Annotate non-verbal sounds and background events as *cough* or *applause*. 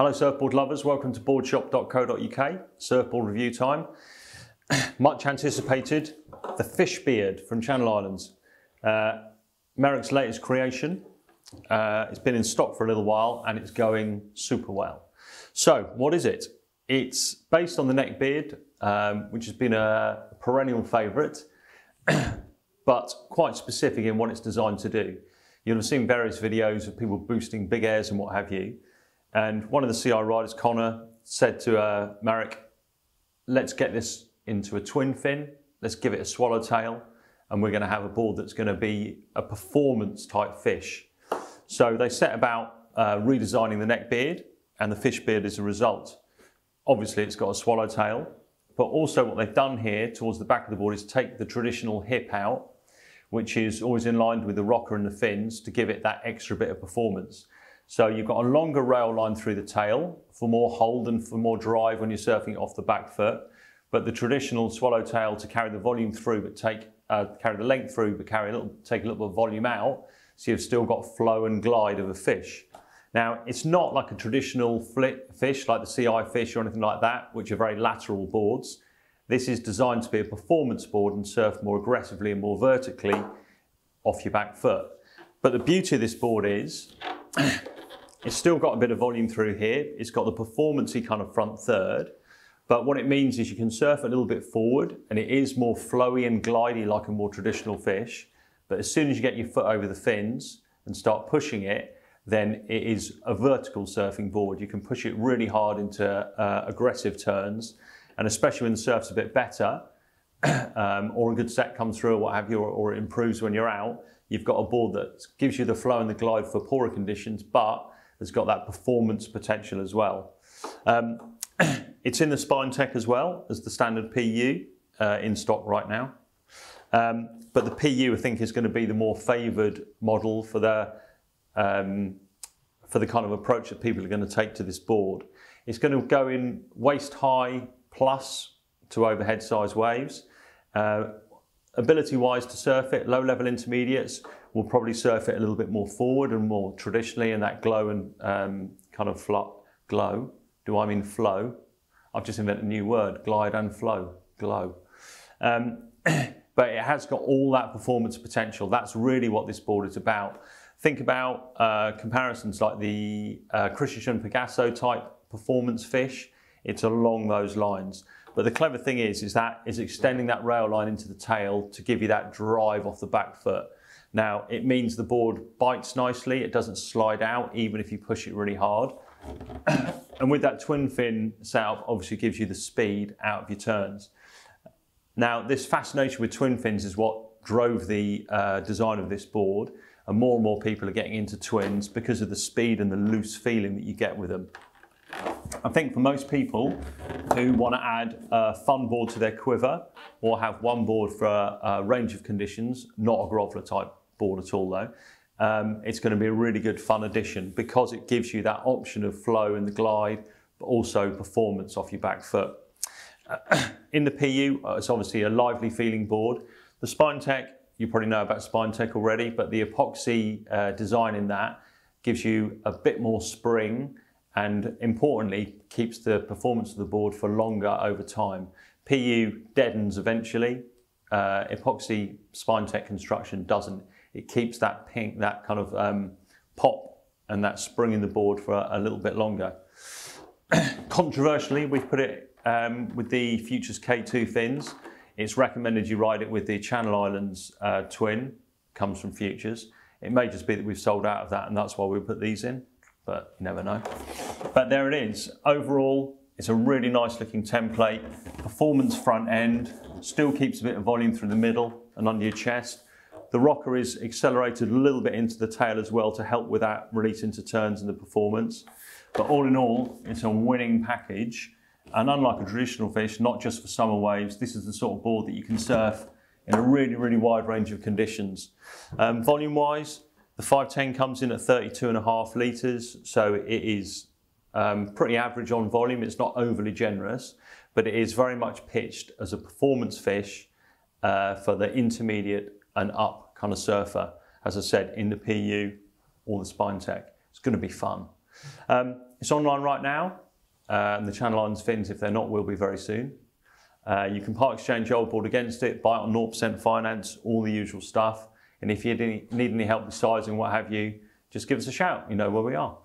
Hello surfboard lovers, welcome to boardshop.co.uk, surfboard review time. *coughs* Much anticipated, the fish beard from Channel Islands. Uh, Merrick's latest creation. Uh, it's been in stock for a little while and it's going super well. So what is it? It's based on the neckbeard, um, which has been a perennial favourite, *coughs* but quite specific in what it's designed to do. You'll have seen various videos of people boosting big airs and what have you. And one of the CI riders, Connor, said to uh, Merrick, let's get this into a twin fin, let's give it a swallowtail, and we're going to have a board that's going to be a performance type fish. So they set about uh, redesigning the neck beard, and the fish beard is a result. Obviously, it's got a swallowtail, but also what they've done here towards the back of the board is take the traditional hip out, which is always in line with the rocker and the fins to give it that extra bit of performance. So you've got a longer rail line through the tail for more hold and for more drive when you're surfing off the back foot. But the traditional swallowtail to carry the volume through, but take uh, carry the length through, but carry a little, take a little bit of volume out. So you've still got flow and glide of a fish. Now, it's not like a traditional fish like the CI fish or anything like that, which are very lateral boards. This is designed to be a performance board and surf more aggressively and more vertically off your back foot. But the beauty of this board is It's still got a bit of volume through here. It's got the performancey kind of front third. But what it means is you can surf a little bit forward and it is more flowy and glidey like a more traditional fish. But as soon as you get your foot over the fins and start pushing it, then it is a vertical surfing board. You can push it really hard into uh, aggressive turns. And especially when the surf's a bit better, *clears throat* um, or a good set comes through or what have you, or, or, it improves when you're out, you've got a board that gives you the flow and the glide for poorer conditions, but has got that performance potential as well. Um, *clears throat* it's in the Spine-Tek as well as the standard PU uh, in stock right now. Um, but the PU I think is going to be the more favoured model for the um, for the kind of approach that people are going to take to this board. It's going to go in waist high plus to overhead size waves. Uh, ability wise to surf it, low level intermediates, We'll probably surf it a little bit more forward and more traditionally in that glow and um, kind of flow. Glow? Do I mean flow? I've just invented a new word, glide and flow, glow. Um, *clears throat* but it has got all that performance potential. That's really what this board is about. Think about uh, comparisons like the uh, Christian Pegaso type performance fish. It's along those lines. But the clever thing is, is that is extending that rail line into the tail to give you that drive off the back foot. Now, it means the board bites nicely, it doesn't slide out even if you push it really hard. *coughs* and with that twin fin setup, obviously gives you the speed out of your turns. Now, this fascination with twin fins is what drove the uh, design of this board, and more and more people are getting into twins because of the speed and the loose feeling that you get with them. I think for most people who want to add a fun board to their quiver or have one board for a, a range of conditions, not a groveler type board at all though. Um, it's going to be a really good fun addition because it gives you that option of flow and the glide, but also performance off your back foot. *clears throat* in the PU, uh, it's obviously a lively feeling board. The Spine-Tek, you probably know about Spine-Tek already, but the epoxy uh, design in that gives you a bit more spring and importantly keeps the performance of the board for longer over time. PU deadens eventually, uh, epoxy Spine-Tek construction doesn't it keeps that pink, that kind of um, pop and that spring in the board for a, a little bit longer. *clears throat* Controversially, we've put it um, with the Futures K2 fins. It's recommended you ride it with the Channel Islands uh, twin, comes from Futures. It may just be that we've sold out of that and that's why we put these in, but you never know. But there it is. Overall, it's a really nice looking template. Performance front end, still keeps a bit of volume through the middle and under your chest. The rocker is accelerated a little bit into the tail as well to help with that release into turns and the performance. But all in all, it's a winning package. And unlike a traditional fish, not just for summer waves, this is the sort of board that you can surf in a really, really wide range of conditions. Um, volume wise, the 510 comes in at 32 and a half litres, so it is um, pretty average on volume. It's not overly generous, but it is very much pitched as a performance fish uh, for the intermediate and up kind of surfer, as I said, in the PU or the Spine-Tek. It's going to be fun. Um, it's online right now, uh, and the Channel Islands fins, if they're not, will be very soon. Uh, you can part exchange your old board against it, buy it on 0% finance, all the usual stuff. And if you need any help with sizing, what have you, just give us a shout. You know where we are.